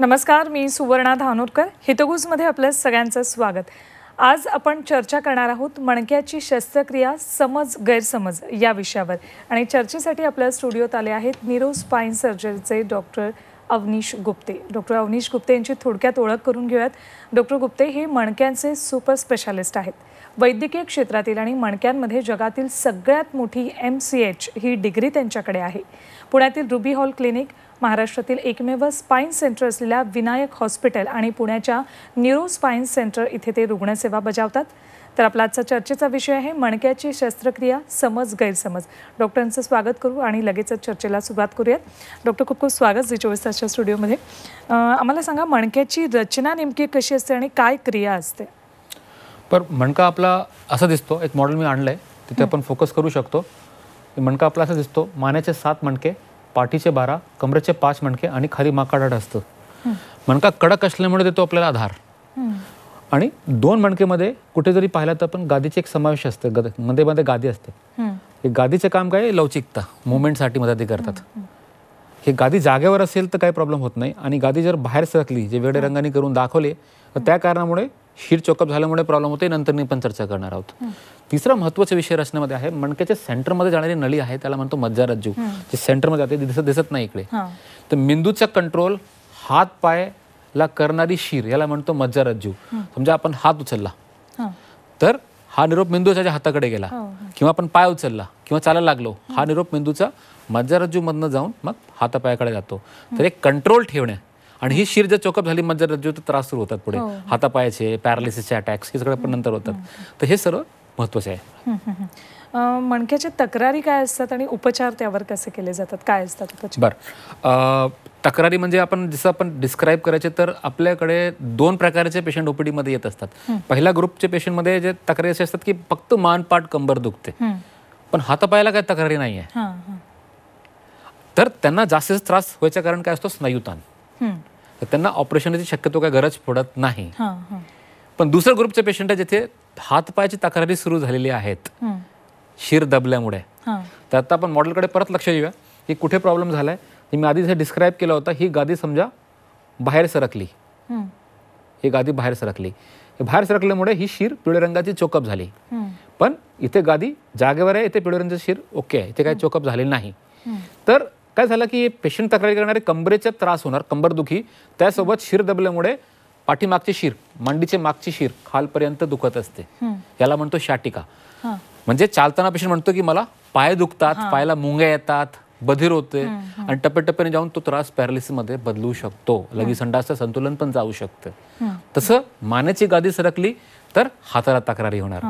नमस्कार मी सुवर्णा धानोरकर हितगुजमध्ये आपलं सगळ्यांचं स्वागत. आज आपण चर्चा करणार आहोत मणक्याची शस्त्रक्रिया समज गैरसमज या विषयावर. आणि चर्चेसाठी आपल्या स्टुडिओत आले आहेत नीरो स्पाईन सर्जरीचे डॉक्टर अवनीश गुप्ते. डॉक्टर अवनीश गुप्ते यांची थोडक्यात ओळख करून घेऊयात. डॉक्टर गुप्ते हे मणक्यांचे सुपर स्पेशालिस्ट आहेत. वैद्यकीय क्षेत्रातील आणि मणक्यांमध्ये जगातील सगळ्यात मोठी एम सी एच ही डिग्री त्यांच्याकडे आहे. पुण्यातील रुबी हॉल क्लिनिक महाराष्ट्रातील एकमेव स्पाईन सेंटर असलेल्या विनायक हॉस्पिटल आणि पुण्याच्या न्यूरो स्पाईन सेंटर इथे ते रुग्णसेवा बजावतात. तर आपला आजचा चर्चेचा विषय आहे मणक्याची शस्त्रक्रिया समज गैरसमज. डॉक्टरांचं स्वागत करू आणि लगेचच चर्चेला सुरुवात करूयात. डॉक्टर खूप खूप स्वागत जी चोवीस तासच्या स्टुडिओमध्ये. आम्हाला सांगा मणक्याची रचना नेमकी कशी असते आणि काय क्रिया असते? पर मणका आपला असा दिसतो एक मॉडेल मी आणलं आहे तिथे आपण फोकस करू शकतो. मणका आपला असा दिसतो मानेचे सात मणके पाठीचे बारा कमरेचे पाच मणके आणि खाली माकाडाट असतं मणका कडक असल्यामुळे देतो आपल्याला आधार. आणि दोन मणकेमध्ये कुठे जरी पाहिलं तर पण गादीचे एक समावेश असते गदमध्ये मध्ये गादी असते. हे गादीचे काम काय? लवचिकता मुवमेंटसाठी मदत करतात. हे गादी जागेवर असेल तर काही प्रॉब्लेम होत नाही. आणि गादी जर बाहेर सरकली जे वेगळ्या रंगाने करून दाखवले तर त्या कारणामुळे शीर चोकअप झाल्यामुळे प्रॉब्लेम होते नंतर मी पण चर्चा करणार आहोत. तिसरा महत्त्वाचा विषय रचनेमध्ये आहे मणक्याच्या सेंटरमध्ये जाणारी नळी आहे त्याला म्हणतो मज्जारज्जू. जे सेंटरमध्ये जाते दिसत दिसत नाही इकडे. हां. तर मेंदूचा कंट्रोल हात पायला करणारी शीर याला म्हणतो मज्जारज्जू. समजा आपण हात उचलला हां. तर हा निरोप मेंदूच्या हाताकडे गेला किंवा आपण पाय उचलला किंवा चालायला लागलो हा निरोप मेंदूचा मज्जारज्जूमधनं जाऊन मग हातापायाकडे जातो. तर एक कंट्रोल ठेवणे आणि ही शिर जर चोकअप झाली मज्जारज्जू तर त्रास सुरू होतात पुढे. हातापायाचे पॅरालिसिसचे अटॅक्स हे सगळं पण नंतर होतात. तर हे सर्व महत्त्वाचे आहे. मणक्याच्या तक्रारी काय असतात आणि उपचार त्यावर कसे केले जातात? काय असतात बरं. तक्रारी म्हणजे आपण जसं आपण डिस्क्राईब करायचे तर आपल्याकडे दोन प्रकारचे पेशंट ओपीडीमध्ये येत असतात. पहिल्या ग्रुपचे पेशंटमध्ये जे तक्रारी असे असतात की फक्त मान पाठ कंबर दुखते. पण हातापायाला काही तक्रारी नाही आहे तर त्यांना जास्तीत त्रास व्हायचं कारण काय असतो? स्नायुताण हं. तर त्यांना ऑपरेशनची शक्यतो काय गरज पडत नाही. पण दुसऱ्या ग्रुपचे पेशंट आहे जिथे हातपायाची तक्रारी सुरू झालेली आहेत. शिर दबल्यामुळे. तर आता आपण मॉडेलकडे परत लक्ष देऊया की कुठे प्रॉब्लेम झालाय. मी आधी डिस्क्राईब केलं होतं ही गादी समजा बाहेर सरकली. हं. गादी बाहेर सरकली. बाहेर सरकल्यामुळे ही शीर पिवळ्या रंगाची चोकअप झाली. पण इथे गादी जागेवर आहे इथे पिवळ्या रंगाची शीर ओके आहे. इथे काही चोकअप झालेली नाही. तर काय झालं की पेशंट तक्रारी करणारे कंबरेचा त्रास होणार कंबरदुखी. त्यासोबत शिर दबल्यामुळे पाठीमागची शिर मांडीचे मागची शिर खालपर्यंत दुखत असते. याला म्हणतो शाटिका. म्हणजे चालताना पेशंट म्हणतो की मला पाय दुखतात पायाला मुंग्या येतात बधीर होते आणि टप्प्याटप्प्याने जाऊन तो त्रास पॅरालिसिसमध्ये बदलू शकतो. लगेच संडासचं संतुलन पण जाऊ शकतं. तसं मानेची गादी सरकली तर हाताला तक्रारी होणार.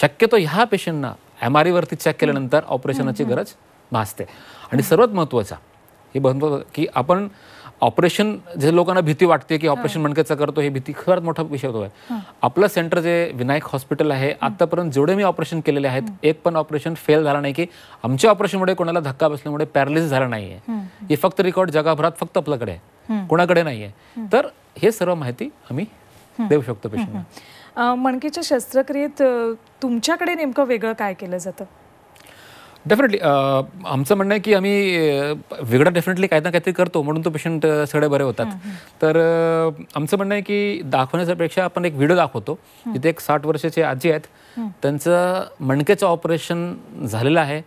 शक्यतो ह्या पेशंटना एम आर वरती चेक केल्यानंतर ऑपरेशनाची गरज भासते. आणि सर्वात महत्त्वाचा हे बनतो की आपण ऑपरेशन जे लोकांना भीती वाटते की ऑपरेशन मणक्याचं करतो हे भीती खरंच मोठा विषय होतोय. आपलं सेंटर जे विनायक हॉस्पिटल आहे आतापर्यंत जेवढे मी ऑपरेशन केलेले आहेत एक पण ऑपरेशन फेल झाला नाही की आमच्या ऑपरेशनमुळे कोणाला धक्का बसल्यामुळे पॅरालिसिस झाला नाहीये. हे. फक्त रेकॉर्ड जगाभरात फक्त आपल्याकडे आहे. कोणाकडे नाहीये. तर हे सर्व माहिती आम्ही देऊ शकतो पेशंटला. अं, मणकेच्या शस्त्रक्रियेत तुमच्याकडे नेमकं वेगळं काय केलं जातं? डेफिनेटली आमचं म्हणणं आहे की आम्ही वेगळं डेफिनेटली काही ना काहीतरी करतो म्हणून तो पेशंट सगळे बरे होतात. तर आमचं म्हणणं आहे की दाखवण्याच्या पेक्षा आपण एक व्हिडिओ दाखवतो. तिथे एक साठ वर्षाचे आजी आहेत. त्यांचं मणक्याचं ऑपरेशन झालेलं आहे.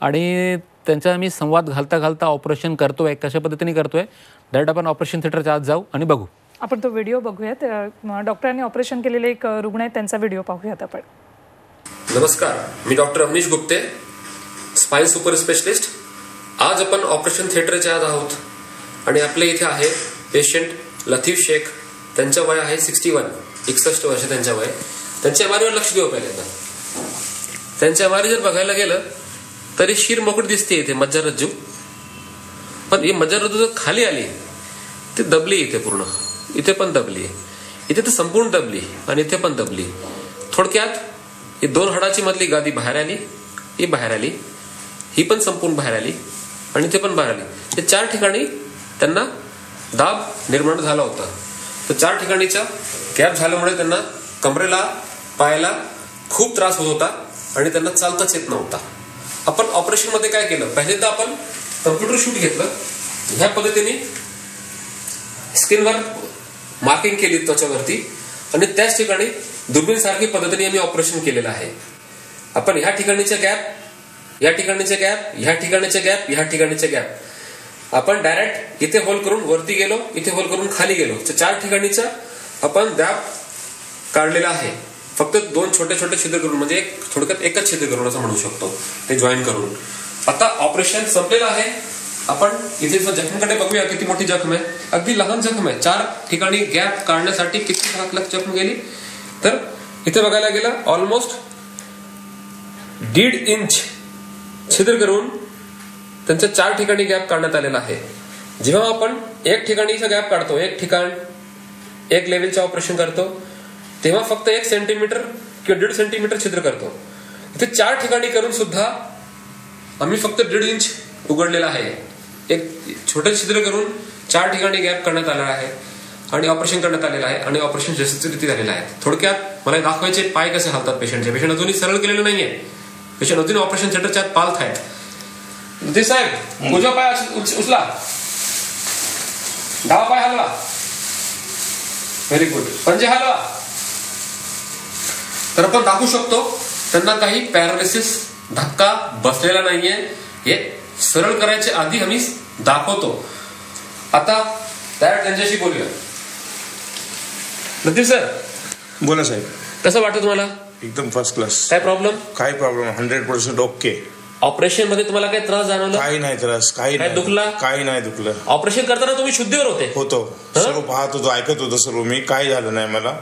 आणि त्यांचा आम्ही संवाद घालता घालता ऑपरेशन करतोय कशा पद्धतीने करतोय डायरेक्ट आपण ऑपरेशन थिएटरच्या आत जाऊ आणि बघू. आपण तो व्हिडिओ बघूयात. डॉक्टरांनी ऑपरेशन केलेले एक रुग्ण आहे त्यांचा व्हिडिओ पाहूयात आपण. नमस्कार. मी doctor Avneesh Gupte. Spine super specialist. आज आपण ऑपरेशन थिएटरच्या आत आहोत. आणि आपल्या इथे आहे पेशंट लतीफ शेख. त्यांचं वय आहे सिक्स्टी वन एकसष्ट वर्ष त्यांच्या वय. त्यांच्या एमआरवर लक्ष देऊ पहिल्यांदा. त्यांच्या एमआर जर बघायला गेलं तरी शिर मोकळी दिसते इथे मज्जारज्जू पण ही मज्जारज्जू जर खाली आली ती दबली इथे पूर्ण. इथे पण दबली. इथे तर संपूर्ण दबली आणि इथे पण दबली. थोडक्यात ही दोन हाडाची मधली गादी बाहेर आली ही बाहेर आली. ही पण संपून बाहेर आली आणि ते पण बाहेर आली. ते चार ठिकाणी त्यांना दाब निर्माण झाला होता. तर चार ठिकाणीच्या गॅप झाल्यामुळे त्यांना कमरेला पायाला खूप त्रास होत होता आणि त्यांना चालताच येत नव्हता. आपण ऑपरेशनमध्ये काय केलं? पहिल्यांदा आपण कम्प्युटर शूट घेतलं. ह्या पद्धतीने स्किनवर मार्किंग केली त्वचावरती आणि त्याच ठिकाणी दुर्बीणसारखी पद्धतीने आम्ही ऑपरेशन केलेलं आहे. आपण ह्या ठिकाणीच्या गॅप या ठिकाणीचे गॅप ह्या ठिकाणीचे गॅप ह्या ठिकाणीचे गॅप आपण डायरेक्ट इथे होल करून वरती गेलो इथे होल करून खाली गेलो. तर चार ठिकाणीचा आपण गॅप काढलेला आहे. फक्त दोन छोटे छोटे छिद्र करून म्हणजे एक थोडक्यात एकच छिद्र करून असं म्हणू शकतो ते जॉईन करून. आता ऑपरेशन संपलेलं आहे. आपण इथे जर बघूया किती मोठी जखम आहे. अगदी लहान जखम आहे. चार ठिकाणी गॅप काढण्यासाठी किती लाख लाख जखम गेली? तर इथे बघायला गेलं ऑलमोस्ट दीड इंच छिद्र करून त्यांच्या चार ठिकाणी गॅप काढण्यात आलेला आहे. जेव्हा आपण एक ठिकाणीचा गॅप काढतो एक ठिकाण एक लेवलचं ऑपरेशन करतो तेव्हा फक्त एक सेंटीमीटर किंवा दीड सेंटीमीटर छिद्र करतो. इथे चार ठिकाणी करून सुद्धा आम्ही फक्त दीड इंच उघडलेला आहे. एक छोटं छिद्र करून चार ठिकाणी गॅप करण्यात आलेला आहे आणि ऑपरेशन करण्यात आलेलं आहे आणि ऑपरेशन यशस्वी झालेलं आहे. थोडक्यात मला दाखवायचे पाय कसे हालतात पेशंटचे पेशंट अजूनही सरळ केलेलं नाहीये. पेशंट ऑपरेशन थिएटरच्या पालत आहेत ते साहेब उजवा पाय उच- उचला. डावा पाय हलवा. व्हेरी गुड पंजे हलवा. तर आपण दाखवू शकतो त्यांना काही पॅरालिसिस धक्का बसलेला नाहीये. हे सरळ करायचे आधी आम्ही दाखवतो. आता त्या त्यांच्याशी बोलूया. नक्की सर. बोला साहेब. कसं वाटतं तुम्हाला? एकदम फर्स्ट क्लास काय प्रॉब्लेम काही प्रॉब्लेम हंड्रेड पर्सेंट ओके ऑपरेशनमध्ये तुम्हाला काही त्रास जाणवला? काही नाही त्रास काही काय नाही. दुखला? काही नाही दुखलं. ऑपरेशन करताना तुम्ही शुद्धीवर होते? होतो? सर्व पाहत होतो ऐकत होतो सर्व. मी काही झालं नाही मला.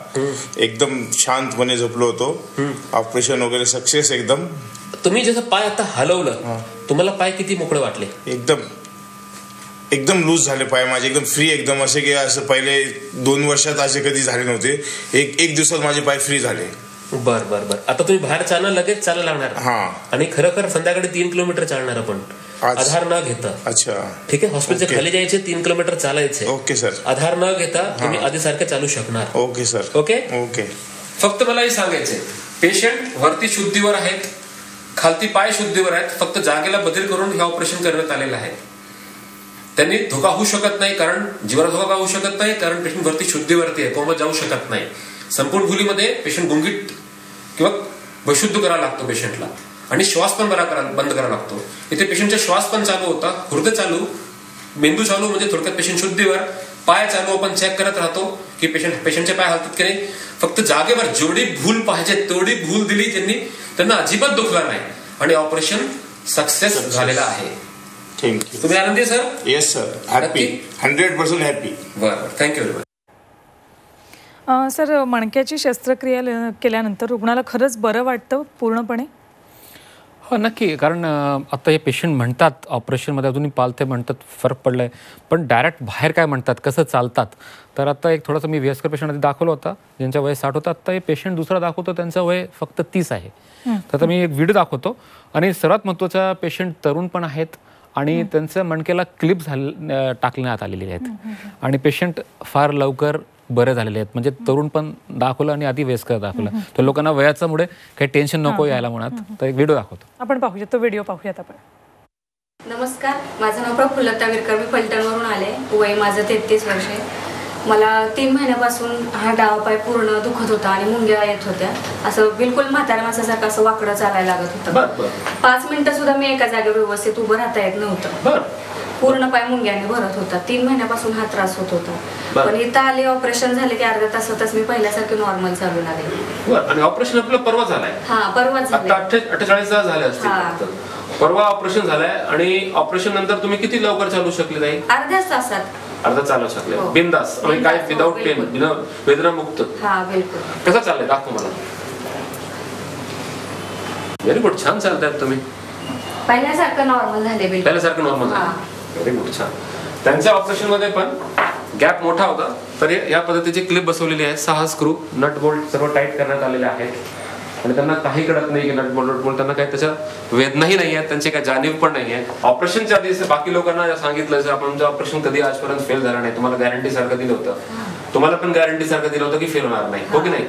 एकदम शांतपणे झोपलो होतो. ऑपरेशन वगैरे सक्सेस एकदम. तुम्ही जसं पाय आता हलवलं तुम्हाला पाय किती मोकळे वाटले? एकदम. एकदम लूज झाले पाय माझे. एकदम फ्री एकदम. असे की असं पहिले दोन वर्षात असे कधी झाले नव्हते. एक एक दिवसात माझे पाय फ्री झाले. बर बर बर. आता तुम्ही बाहेर चालणं लगेच चालायला लागणार. हा. आणि खरं संध्याकाळी तीन किलोमीटर चालणार आपण. आधार न घेता. अच्छा. ठीक आहे? हॉस्पिटलच्या ओके. खाली जायचे तीन किलोमीटर चालायचे. Okay sir. आधार न घेता तुम्ही आधी सारखं चालू शकणार. Okay sir. ओके? ओके. फक्त मला हे सांगायचंय. पेशंट वरती शुद्धीवर आहेत खालती पाय शुद्धीवर आहेत फक्त जागेला बदल करून हे ऑपरेशन करण्यात आलेलं आहे. त्यांनी धोका होऊ शकत नाही कारण जीवाला धोका होऊ शकत नाही कारण पेशंट वरती शुद्धीवरती आहे कोमात जाऊ शकत नाही. संपूर्ण खोलीमध्ये पेशंट गुंगीत किंवा बशुद्ध करावा लागतो पेशंटला आणि श्वास पण बरा करा बंद करावा लागतो. इथे पेशंटचा श्वास पण चालू होता. हृदय चालू मेंदू चालू म्हणजे थोडक्यात पेशंट शुद्धीवर. पाय चालू आपण चेक करत राहतो की पेशंट पेशंटचे पाय हलतात की नाही. फक्त जागेवर जेवढी भूल पाहिजे तेवढी भूल दिली त्यांनी त्यांना अजिबात दुखला नाही. आणि ऑपरेशन सक्सेस झालेलं आहे. थँक्यू तुम्ही आनंदी sir yes sir happy? Hundred percent happy बरं थँक्यू व्हेरी मच अं, सर मणक्याची शस्त्रक्रिया केल्यानंतर रुग्णाला खरंच बरं वाटतं पूर्णपणे? हो नक्की. कारण आता हे पेशंट म्हणतात ऑपरेशनमध्ये अजूनही पालथे म्हणतात फरक पडलाय. पण डायरेक्ट बाहेर काय म्हणतात कसं चालतात? तर आता एक थोडंसं मी वयस्कर पेशंट आधी दाखवलं होता ज्यांच्या वय साठ होतं. आता हे पेशंट दुसरा दाखवतो त्यांचं वय फक्त तीस आहे. तर आता मी एक व्हिडिओ दाखवतो. आणि सर्वात महत्त्वाचा पेशंट तरुण पण आहेत आणि त्यांचं मणक्याला क्लिप झाल टाकण्यात आलेली आहेत. आणि पेशंट फार लवकर बरे झालेले आहेत. म्हणजे तरुण पण दाखवलं आणि आधी वयस्कर दाखवलं तर लोकांना वयाच्यामुळे काही टेन्शन नको यायला म्हणत. तर एक व्हिडिओ दाखवतो. आपण पाहूयात तो व्हिडिओ पाहूयात आपण. नमस्कार माझं नाव प्रफुल्लता विरकर मी फलटणवरून आले. वय माझं तेहतीस वर्षे मला तीन महिन्यापासून हा डावा पाय पूर्ण दुखत होता आणि मुंग्या येत होत्या. असं बिलकुल म्हाताऱ्या माणसासारखं असं वाकडं चालायला लागत होतं. पाच मिनिटं सुद्धा मी एका जागेवर व्यवस्थित उभं राहता येत नव्हतं. पूर्ण पाय मुंग्याने भरत होता. तीन महिन्यापासून हा त्रास होत होता. पण इथं आले ऑपरेशन झाले की अर्ध्या तासातच मी पहिल्यासारखे नॉर्मल चालू लागले. आणि ऑपरेशन आपलं परवा झालंय. हा झाले अठ्ठे अठ्ठेचाळीस झाले असतील. परवा ऑपरेशन झालंय आणि ऑपरेशन नंतर तुम्ही किती लवकर चालू शकले नाही अर्ध्याच तासात. अर्धा चालू शकले. हो. बिंदास. आणि काय विदाऊट पेन हा बिलकुल. कसं चाललंय? दाखव मला. व्हेरी गुड छान चालतायत तुम्ही. पहिल्यासारखं नॉर्मल झाले पहिल्यासारखं नॉर्मल हा. व्हेरी गुड छान. त्यांच्या ऑपरेशनमध्ये पण गॅप मोठा होता. तर या पद्धतीची क्लिप बसवलेली आहे. सहा स्क्रू नट बोल्ट सर्व टाईट करण्यात आलेले आहेत. आणि त्यांना काही कळत नाही की नट बोल्ट नट बोल्ट त्यांना काही त्याच्या वेदनाही नाही आहेत त्यांची काही जाणीव पण नाही आहे ऑपरेशनच्या आधी बाकी लोकांना सांगितलं जर आपण ऑपरेशन कधी आजपर्यंत फेल झालं नाही तुम्हाला गॅरंटी सारखं दिलं होतं. तुम्हाला पण गॅरंटी सारखं दिलं होतं की फेल होणार नाही. हो की नाही?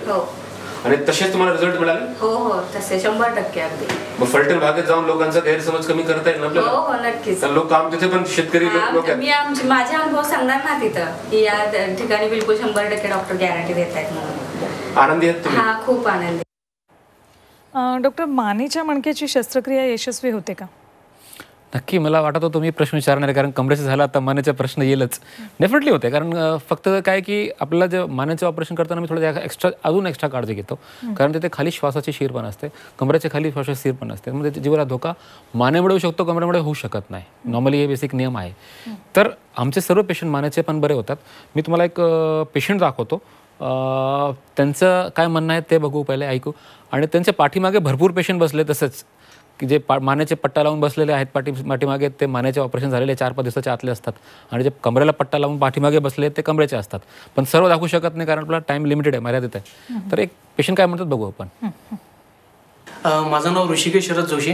आणि तसेच तुम्हाला रिझल्ट मिळाले? हो हो. तसे शंभर टक्के अगदी. मग फलटण भागात जाऊन लोकांचा गैरसमज कमी करता येईल ना हो आपल्याला? हो नक्कीच. तर लोक काम तिथे पण शेतकरी लोक लोक आम- मी आमचे माझे अनुभव सांगणार ना तिथं की या ठिकाणी बिलकुल शंभर टक्के डॉक्टर गॅरंटी देत आहेत म्हणून. आनंदी आहेत तुम्ही? हा खूप आनंदी. डॉक्टर मानेच्या मणक्याची शस्त्रक्रिया यशस्वी होते का? नक्की मला वाटत होतं मी प्रश्न विचारणार कारण कमरेचं झालं आता मानेचा प्रश्न येईलच. डेफिनेटली होते कारण फक्त काय की आपल्याला जे मानेचं ऑपरेशन करताना मी थोडं एक्स्ट्रा अजून एक्स्ट्रा काळजी घेतो. कारण तिथे खाली श्वासाची शीर पण असते कमरेच्या खाली श्वासाची शीर पण असते. म्हणजे जीवाला धोका मानेमुळे होऊ शकतो कमरेमुळे होऊ शकत नाही. नॉर्मली हे बेसिक नियम आहे. तर आमचे सर्व पेशंट मानेचे पण बरे होतात. मी तुम्हाला एक पेशंट दाखवतो. त्यांचं काय म्हणणं आहे ते बघू पहिले ऐकू. आणि त्यांच्या पाठीमागे भरपूर पेशंट बसले तसंच. की जे पा मानेचे पट्टा लावून बसलेले आहेत पाठी पाठीमागे ते मानेचे ऑपरेशन झालेले चार पाच दिवसाच्या आतले असतात. आणि जे कमरेला पट्टा लावून पाठीमागे बसले ते कमरेचे असतात. पण सर्व दाखवू शकत नाही कारण आपला टाइम लिमिटेड आहे मर्यादित आहे. तर एक पेशंट काय म्हणतात बघू आपण. अ, माझं नाव ऋषिकेश शरद जोशी.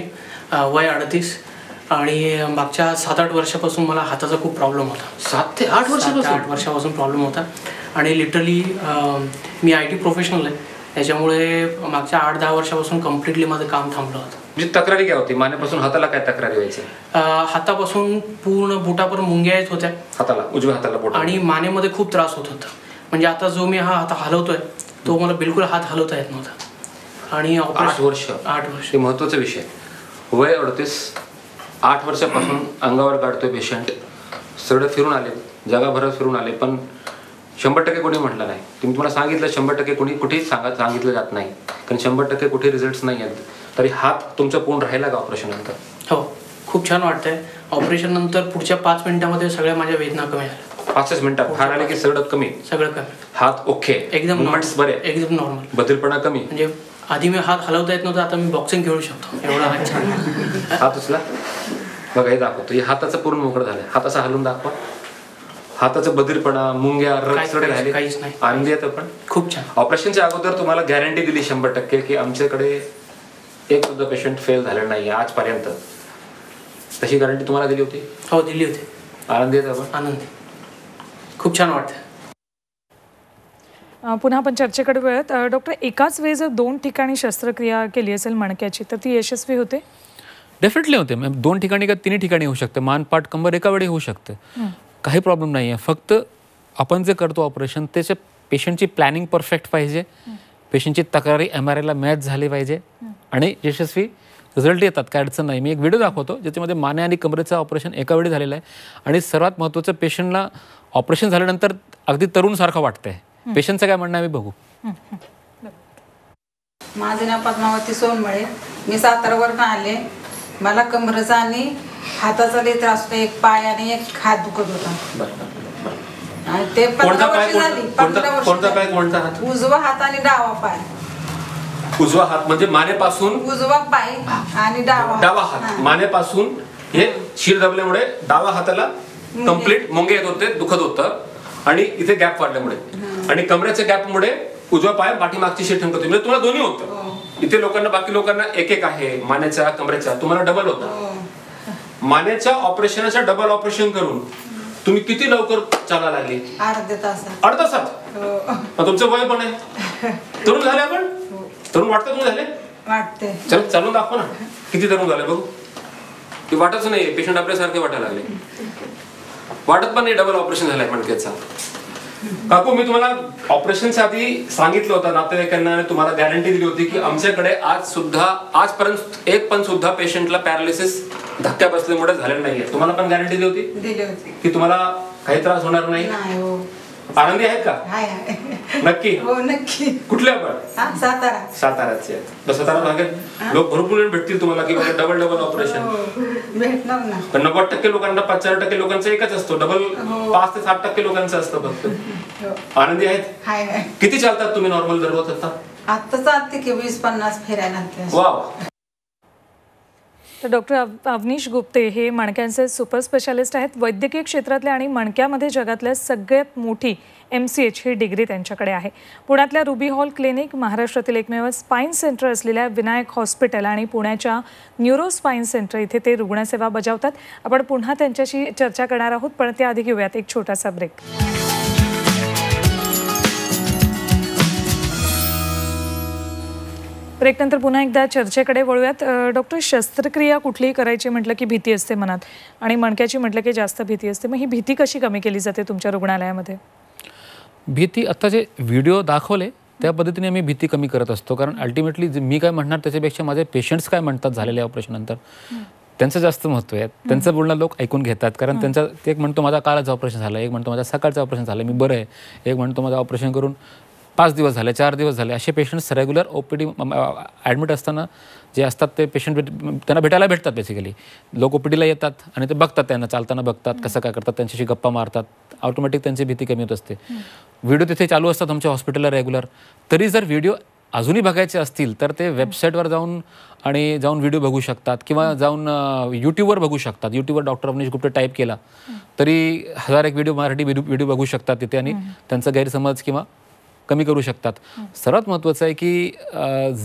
वय अडतीस. आणि मागच्या सात आठ वर्षापासून मला हाताचा खूप प्रॉब्लेम होता. सात ते आठ ते आठ वर्षापासून प्रॉब्लेम होता. आणि लिटरली मी आय टी प्रोफेशनल आहे. त्याच्यामुळे मागच्या आठ दहा वर्षापासून कम्प्लिटली माझं काम थांबलं होतं. म्हणजे तक्रारी काय होती. मानेपासून हाताला काय तक्रारी व्हायची? हातापासून पूर्ण बोटापर्यंत मुंग्या येत होत्या. हाताला उजव्या हाताला बोट. आणि मानेमध्ये खूप त्रास होत होता. म्हणजे आता जो मी हा हात हलवतोय तो मला बिलकुल हात हलवता येत नव्हता. आणि आठ वर्ष. आठ वर्ष. हे महत्त्वाचा विषय. वय अडतीस आठ वर्षापासून अंगावर काढतोय पेशंट सगळं फिरून आले जगाभरात फिरून आले पण शंभर टक्के कोणी म्हटलं नाही. तुम्ही तुम्हाला सांगितलं शंभर टक्के कोणी कुठेही सांगा सांगितलं जात नाही. कारण शंभर टक्के कुठे रिझल्ट नाही आहेत. तरी हात तुमचा पूर्ण राहिला का ऑपरेशन नंतर? हो. खूप छान वाटतंय. ऑपरेशन नंतर पुढच्या पाच मिनिटामध्ये सगळ्या माझ्या वेदना कमी झाल्या. पाचच मिनिटात. फार आले की सगळं कमी? सगळं कमी. हात ओके एकदम मुवमेंट्स. बरे. एकदम नॉर्मल बधिरपणा कमी? म्हणजे आधी मी हात हलवता येत नव्हता आता मी बॉक्सिंग खेळू शकतो. एवढा हात छान. हात उचला. बघा हे दाखवतो. हे हाताचं पूर्ण मोकळं झालं हात असा हलवून दाखवा. हाताचं बधिरपणा मुंग्या राहिले. काहीच नाही. आनंदी आहेत आपण खूप छान. ऑपरेशनच्या अगोदर तुम्हाला गॅरंटी दिली शंभर टक्के की आमच्याकडे एक सुद्धा पेशंट फेल झालेला नाही आजपर्यंत. तशी गॅरंटी तुम्हाला दिली होती? हो दिली होती. आनंदी आहेत आपण? आनंदी. खूप छान वाटतं. पुन्हा आपण चर्चेकडे वळत. डॉक्टर एकाच वेळी जर दोन ठिकाणी शस्त्रक्रिया केली असेल मणक्याची तर ती यशस्वी होते? डेफिनेटली होते. मॅम दोन ठिकाणी का तिन्ही ठिकाणी होऊ शकते. मान पाठ कंबर एका वेळी होऊ शकते. काही प्रॉब्लेम नाही आहे फक्त आपण जे करतो ऑपरेशन त्याच्या पेशंटची प्लॅनिंग परफेक्ट पाहिजे. पेशंटची तक्रारी एम आर आयला मॅच झाली पाहिजे. आणि यशस्वी रिझल्ट येतात काय अडचण नाही. मी एक व्हिडिओ दाखवतो ज्याच्यामध्ये माने आणि कमरेचं ऑपरेशन एका वेळी झालेलं आहे. आणि सर्वात महत्त्वाचं पेशंटला ऑपरेशन झाल्यानंतर अगदी तरुणसारखं वाटतंय. पेशंटचं काय म्हणणं आम्ही बघू. माझे नाव पद्मावती सोनमळे मी सातारावरून आले. मला कमरेचा आणि हाताचा लई त्रास होता एक पाय आणि एक हात दुखत होता. आणि ते कोणता पंधरा पाय वर्ष झाली कोणता पंधरा कोणता- वर्ष कोणता पाय. कोणता हात? उजवा हात आणि डावा पाय. उजवा हात म्हणजे मानेपासून उजवा पाय आणि डावा डावा हात. हा. मानेपासून हे शिर दबल्यामुळे डावा हाताला कंप्लीट मुंगे येत होते दुखत होतं आणि इथे गॅप वाढल्यामुळे. आणि कमरेच्या गॅपमुळे उजवा पाय पाठीमागची शिर ठणकत होती. म्हणजे तुम्हाला दोन्ही होतं. इथे लोकांना बाकी लोकांना एक एक आहे मानेच्या कमरेच्या. तुम्हाला डबल होतं. मानेच्या ऑपरेशनच्या डबल ऑपरेशन करून तुम्ही किती लवकर चालायला लागली? अर्ध्या तासात. अर्धा तासात? हो. तुमचं वय पण आहे. तरुण झाले आपण? तरुण वाटतं तुम्ही झाले? वाटते चल चालून दाखव ना. किती तरुण झाले बघू. ते वाटच नाही पेशंट आपल्यासारखे वाटायला लागले. वाटत पण नाही डबल ऑपरेशन झालंय मणक्याचा काकू मी तुम्हाला ऑपरेशनच्या आधी सांगितलं होतं नातेवाईकांना तुम्हाला गॅरंटी दिली होती की आमच्याकडे आज सुद्धा आजपर्यंत एक पण सुद्धा पेशंटला पॅरालिसिस धक्क्या बसल्यामुळे झालेलं नाहीये. तुम्हाला पण गॅरंटी दिली होती? की तुम्हाला काही त्रास होणार नाही? हो. आनंदी आहेत का? नक्की? हो नक्की. कुठले आपण हा सातारा. साताराचे आहेत. तर सातारा भागात लोक भरपूर भेटतील तुम्हाला की डबल डबल ऑपरेशन हो भेटणार ना. पण नव्वद टक्के लोकांना पंच्याण्णव टक्के लोकांचा एकच असतो. डबल पाच ते सात टक्के लोकांचा असतं फक्त. हो. आनंदी आहेत? हाय हाय. किती चालतात तुम्ही नॉर्मल दररोज आता? आत्ता चालते की वीस पन्नास फिरायला वाव. तर डॉक्टर अव- अवनीश गुप्ते हे मणक्यांचे सुपर स्पेशालिस्ट आहेत. वैद्यकीय क्षेत्रातल्या आणि मणक्यामध्ये जगातल्या सगळ्यात मोठी एम सी एच ही डिग्री त्यांच्याकडे आहे. पुण्यातल्या रुबी हॉल क्लिनिक महाराष्ट्रातील एकमेव स्पाईन सेंटर असलेल्या विनायक हॉस्पिटल आणि पुण्याच्या न्यूरो स्पाईन सेंटर इथे ते रुग्णसेवा बजावतात. आपण पुन्हा त्यांच्याशी चर्चा करणार आहोत पण त्याआधी घेऊयात एक छोटासा ब्रेक ब्रेक नंतर पुन्हा एकदा चर्चेकडे वळूयात. डॉक्टर शस्त्रक्रिया कुठलीही करायची म्हटलं की भीती असते मनात आणि मणक्याची म्हटलं की जास्त भीती असते. मग ही भीती कशी कमी केली जाते तुमच्या रुग्णालयामध्ये? भीती आता जे व्हिडिओ दाखवले त्या पद्धतीने आम्ही भीती कमी करत असतो. कारण अल्टिमेटली मी काय म्हणणार त्याच्यापेक्षा माझे पेशंट्स काय म्हणतात झालेल्या ऑपरेशन नंतर त्यांचं जास्त महत्त्व आहे. त्यांचं बोलणं लोक ऐकून घेतात. कारण त्यांचा ते एक म्हणतो माझा कालच ऑपरेशन झालं एक म्हणतो माझा सकाळचं ऑपरेशन झालं मी बरं आहे. एक म्हणतो माझं ऑपरेशन करून पाच दिवस झाले चार दिवस झाले असे patients regular O P D admit असताना जे असतात ते पेशंट त्यांना भेटायला भेटतात बेसिकली लोक ओ पी डीला येतात आणि ते बघतात त्यांना चालताना बघतात कसं काय करतात त्यांच्याशी गप्पा मारतात ऑटोमॅटिक त्यांची भीती कमी होत असते. व्हिडिओ तिथे चालू असतात आमच्या हॉस्पिटलला रेग्युलर तरी जर व्हिडिओ अजूनही बघायचे असतील तर ते वेबसाईटवर जाऊन आणि जाऊन व्हिडिओ बघू शकतात किंवा जाऊन यूट्यूबवर बघू शकतात. यूट्यूबवर डॉक्टर अवनीश गुप्ते टाईप केला तरी हजार एक व्हिडिओ मराठी व्हिडिओ बघू शकतात तिथे आणि त्यांचा गैरसमज किंवा कमी करू शकतात. सर्वात महत्त्वाचं आहे की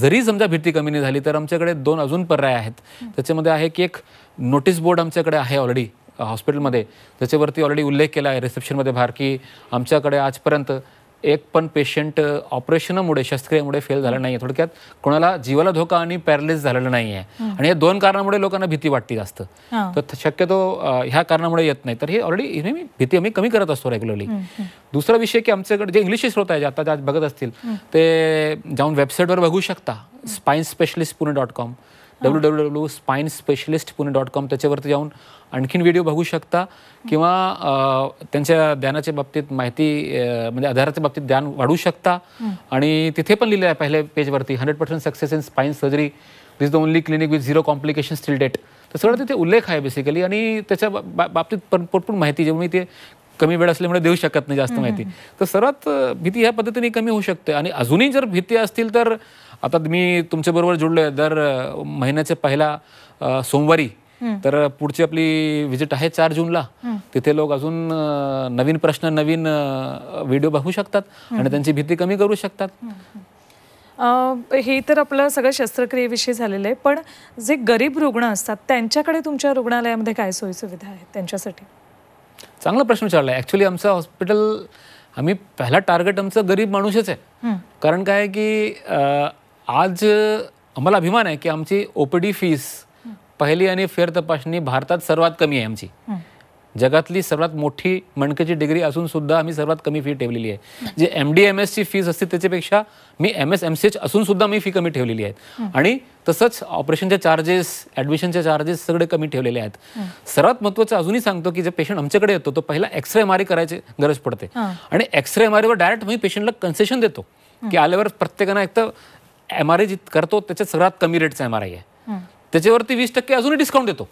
जरी समजा भीती कमी नाही झाली तर आमच्याकडे दोन अजून पर्याय आहेत. त्याच्यामध्ये आहे की एक नोटीस बोर्ड आमच्याकडे आहे ऑलरेडी हॉस्पिटलमध्ये त्याच्यावरती ऑलरेडी उल्लेख केला आहे रिसेप्शनमध्ये बाहेर की आमच्याकडे आजपर्यंत एक पण पेशंट ऑपरेशनमुळे शस्त्रक्रियेमुळे फेल झाला नाही आहे थोडक्यात कोणाला जीवाला धोका आणि पॅरलाइज झालेलं नाही आहे आणि या दोन कारणामुळे लोकांना भीती वाटते जास्त. तर शक्यतो ह्या कारणामुळे येत नाही. तर हे ऑलरेडी भीती आम्ही कमी करत असतो रेग्युलरली दुसरा विषय की आमच्याकडे जे इंग्लिश श्रोत आहे जे आता बघत असतील ते जाऊन वेबसाईटवर बघू शकता. Spine specialist Pune dot com W W W spine specialist Pune dot com त्याच्यावरती जाऊन आणखीन व्हिडिओ बघू शकता. किंवा त्यांच्या ध्यानाच्या बाबतीत माहिती म्हणजे आधाराच्या बाबतीत ध्यान वाढवू शकता. आणि तिथे पण लिहिलं आहे पहिल्या पेजवरती hundred percent success in spine surgery this the only clinic with zero complication still date तर सगळं तिथे उल्लेख आहे बेसिकली आणि त्याच्या बाबतीत पण भरपूर माहिती जेव्हा मी ते कमी वेळ असल्यामुळे देऊ शकत नाही जास्त माहिती. तर सर्वात भीती ह्या पद्धतीने कमी होऊ शकते. आणि अजूनही जर भीती असतील तर आता मी तुमच्याबरोबर जुडलोय दर अ, महिन्याच्या पहिला सोमवारी तर पुढची आपली व्हिजिट आहे चार जूनला. तिथे लोक अजून नवीन प्रश्न नवीन व्हिडिओ बघू शकतात आणि त्यांची भीती कमी करू शकतात. हे तर आपलं सगळं शस्त्रक्रियेविषयी झालेलं आहे पण जे गरीब रुग्ण असतात त्यांच्याकडे तुमच्या रुग्णालयामध्ये काय सोयीसुविधा आहेत त्यांच्यासाठी? चांगला प्रश्न विचारला आहे ॲक्च्युली आमचं हॉस्पिटल आम्ही पहिला टार्गेट आमचं गरीब माणूसच आहे. कारण काय आहे की आज आम्हाला अभिमान आहे की आमची ओपीडी फीस पहिली आणि फेर तपासणी भारतात सर्वात कमी आहे आमची. जगातली सर्वात मोठी मणकेची डिग्री असून सुद्धा आम्ही सर्वात कमी फी ठेवलेली आहे. जे एम डी एम एसची फीस असते त्याच्यापेक्षा मी M S M C H असून सुद्धा मी फी कमी ठेवलेली आहेत. आणि तसंच ऑपरेशनचे चार्जेस ॲडमिशनचे चार्जेस सगळे कमी ठेवलेले आहेत. सर्वात महत्त्वाचं अजूनही सांगतो की जे पेशंट आमच्याकडे येतो तो पहिला एक्सरे एम आर करायची गरज पडते. आणि एक्सरे एम आर डायरेक्ट मी पेशंटला कन्सेशन देतो. की आल्यावर प्रत्येकानं एक तर एम आर आय करतो त्याच्यात सर्वात कमी रेटचा एम आर आय आहे. त्याच्यावरती वीस टक्के अजूनही डिस्काउंट देतो.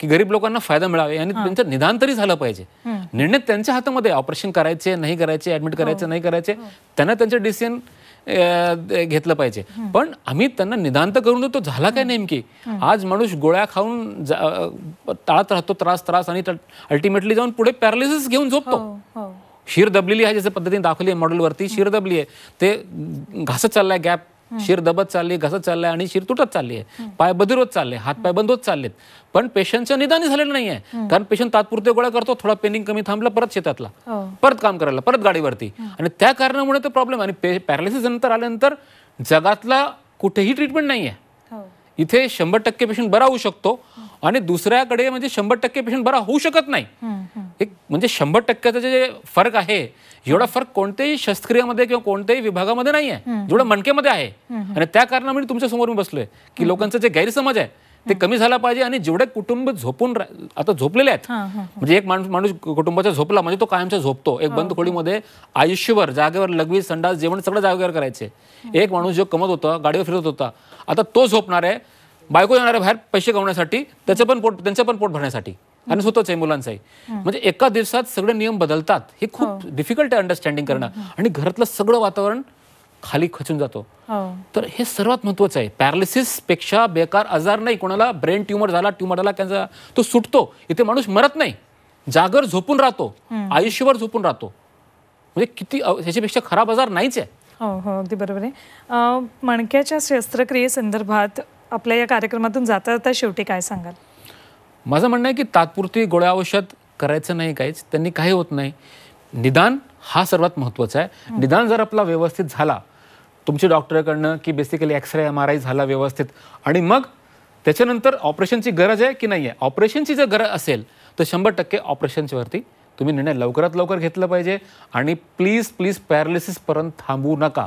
की गरीब लोकांना फायदा मिळावे आणि त्यांचं निदान तरी झालं पाहिजे. निर्णय त्यांच्या हातामध्ये ऑपरेशन करायचे नाही करायचे ऍडमिट करायचे नाही करायचे त्यांना त्यांचं डिसिजन घेतलं पाहिजे. पण आम्ही त्यांना निदांत करून देतो. झाला काय नेमकी? आज माणूस गोळ्या खाऊन टाळत राहतो त्रास त्रास आणि अल्टिमेटली जाऊन पुढे पॅरालिसिस घेऊन झोपतो. हो शिर दबलेली आहे जसं पद्धतीने दाखवली आहे मॉडेलवरती शिर दबली आहे. ते घासत चाललाय गॅप शिर दबत चालली घसत चाललाय आणि शिर तुटत चालली आहे. पाय बधीर होत चालले हात पाय बंद होत चाललेत. पण पेशंटचं निदानी झालेलं नाही आहे कारण पेशंट तात्पुरते गोळ्या करतो थोडा पेनिंग कमी थांबला परत शेतातला. परत काम करायला परत गाडीवरती. आणि त्या कारणामुळे तो प्रॉब्लेम आणि पॅरालिसिस नंतर आल्यानंतर जगातला कुठेही ट्रीटमेंट नाही आहे हो. इथे शंभर टक्के पेशंट बरा होऊ शकतो. आणि दुसऱ्याकडे म्हणजे शंभर टक्के पेशंट बरा होऊ शकत नाही. एक म्हणजे शंभर टक्क्याचा जे फरक आहे एवढा फरक कोणत्याही शस्त्रक्रियामध्ये किंवा कोणत्याही विभागामध्ये नाही आहे जेवढा मणकेमध्ये आहे. आणि त्या कारणामुळे तुमच्यासमोर मी बसलोय की लोकांचं जे गैरसमज आहे ते कमी झाला पाहिजे आणि जेवढे कुटुंब झोपून आता झोपलेले आहेत. म्हणजे एक माणूस माणूस कुटुंबाचा झोपला म्हणजे तो कायमचा झोपतो. एक बंद खोलीमध्ये आयुष्यभर जागेवर लघवी संडास जेवण सगळं जागेवर करायचे. एक माणूस जो कमत होता गाडीवर फिरत होता आता तो झोपणार आहे. बायको आहे बाहेर पैसे कमवण्यासाठी त्याचं पण पोट त्यांचं पण पोट भरण्यासाठी. आणि स्वतःच आहे मुलांचंही. म्हणजे एका दिवसात सगळे नियम बदलतात. हे खूप डिफिकल्ट आहे अंडरस्टँडिंग करणं. आणि घरातलं सगळं वातावरण खाली खचून जातो. हो. तर हे सर्वात महत्वाचं आहे. पॅरालिसिसपेक्षा बेकार आजार नाही. कोणाला ब्रेन ट्युमर झाला ट्युमर झाला त्यांचा तो सुटतो. इथे माणूस मरत नाही. जागर झोपून राहतो. आयुष्यभर झोपून राहतो. म्हणजे किती ह्याच्यापेक्षा खराब आजार नाहीच आहे. हो हो. अगदी बरोबर आहे. मणक्याच्या शस्त्रक्रियेसंदर्भात आपल्या या कार्यक्रमातून जाता जाता शेवटी काय सांगाल? माझं म्हणणं आहे की तात्पुरती गोळ्या औषध करायचं नाही काहीच त्यांनी काही होत नाही. निदान हा सर्वात महत्त्वाचा आहे. निदान जर आपला व्यवस्थित झाला तुमच्या डॉक्टरकडनं की basically x-ray M R I झाला व्यवस्थित आणि मग त्याच्यानंतर ऑपरेशनची गरज आहे की नाही आहे ऑपरेशनची जर गरज असेल तर शंभर टक्के ऑपरेशनच्यावरती तुम्ही निर्णय लवकरात लवकर घेतला पाहिजे. आणि प्लीज प्लीज पॅरालिसिसपर्यंत थांबू नका.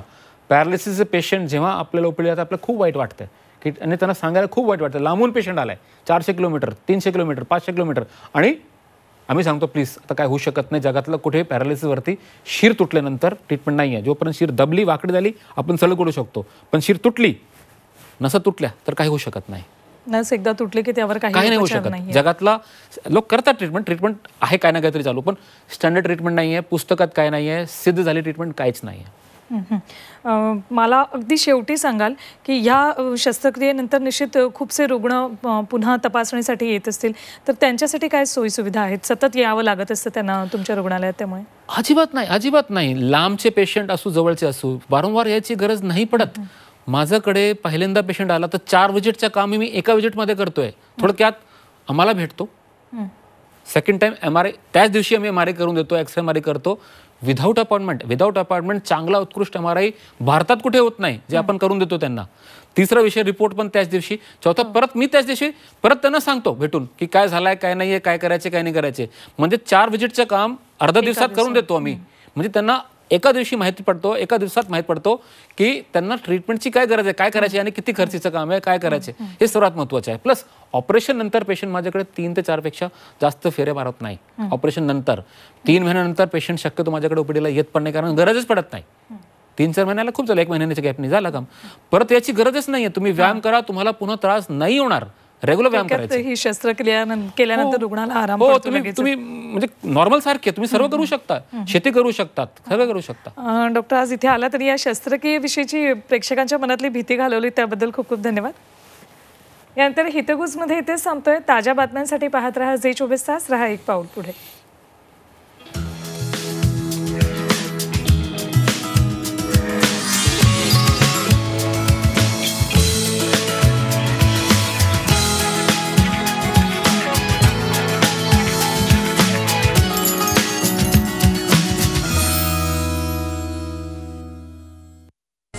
पॅरालिसिसचे पेशंट जेव्हा आपल्याला ओपीडी जातात आपल्याला खूप वाईट वाटतं की आणि त्यांना सांगायला खूप वाईट वाटतं. लांबून पेशंट आलाय. चारशे किलोमीटर तीनशे किलोमीटर पाचशे किलोमीटर. आणि आम्ही सांगतो प्लीज आता काय होऊ शकत नाही. जगातलं कुठे पॅरालिसिसवरती शिर तुटल्यानंतर ट्रीटमेंट नाही आहे जोपर्यंत शिर दबली वाकडी झाली आपण सलग करू शकतो. पण शिर तुटली नसं तुटल्या तर काही होऊ शकत नाही. नस एकदा तुटली की त्यावर काही नाही होऊ शकत. जगातला लोक करतात ट्रीटमेंट ट्रीटमेंट आहे काय ना काहीतरी चालू पण स्टँडर्ड ट्रीटमेंट नाही आहे पुस्तकात काय नाही आहे सिद्ध झाली ट्रीटमेंट काहीच नाही आहे मला अगदी शेवटी सांगाल की ह्या शस्त्रक्रियेनंतर निश्चित खूपसे रुग्ण पुन्हा तपासणीसाठी येत असतील. तर त्यांच्यासाठी काय सोयीसुविधा आहेत? सतत यावं लागत असतं त्यांना तुमच्या रुग्णालयात त्यामुळे? अजिबात नाही अजिबात नाही. लांबचे पेशंट असू जवळचे असू वारंवार याची गरज नाही पडत. माझ्याकडे पहिल्यांदा पेशंट आला तर चार विजिटचं काम मी एका विजिटमध्ये करतोय. थोडक्यात आम्हाला भेटतो. Second time M R I त्याच दिवशी आम्ही एम आर आय करून देतो एक्स एम आर आय करतो. विदाऊट अपॉइंटमेंट विदाऊट अपॉइंटमेंट चांगला उत्कृष्ट एम आर आय भारतात कुठे होत नाही जे आपण करून देतो त्यांना. तिसरा विषय रिपोर्ट पण त्याच दिवशी. चौथा परत मी त्याच दिवशी परत त्यांना सांगतो भेटून की काय झालाय काय नाहीये काय करायचे काय नाही करायचे. म्हणजे चार विजिटचं काम अर्धा दिवसात करून देतो आम्ही. म्हणजे त्यांना एका दिवशी माहिती पडतो एका दिवसात माहिती पडतो की त्यांना ट्रीटमेंटची काय गरज आहे काय करायचे आणि किती खर्चीचं काम आहे काय करायचे? हे सर्वात महत्वाचं आहे. प्लस ऑपरेशन नंतर पेशंट माझ्याकडे तीन ते चारपेक्षा जास्त फेरे मारत नाही. ऑपरेशन नंतर. तीन महिन्यानंतर पेशंट शक्यतो माझ्याकडे ओपीडीला येत पण नाही कारण गरजच पडत नाही. तीन चार महिन्याला खूप झालं एक महिन्याच्या गॅपनी झालं काम. परत याची गरजच नाहीये. तुम्ही व्यायाम करा तुम्हाला पुन्हा त्रास नाही होणार. रेग्युलर व्यायाम करायचा. ही शस्त्रक्रिया केल्यानंतर रुग्णाला आराम हो तुम्ही. तुम्ही म्हणजे नॉर्मल सारखे तुम्ही सर्व करू शकता. शेती करू शकतात सगळं करू शकता. डॉक्टर आज इथे आला तरी या शस्त्रक्रियेविषयीची प्रेक्षकांच्या मनातली भीती घालवली त्याबद्दल खूप खूप धन्यवाद. यानंतर हितगुजमध्ये इथेच संपतोय. ताज्या बातम्यांसाठी पाहत राहा जे चोवीस तास. राहा एक पाऊल पुढे.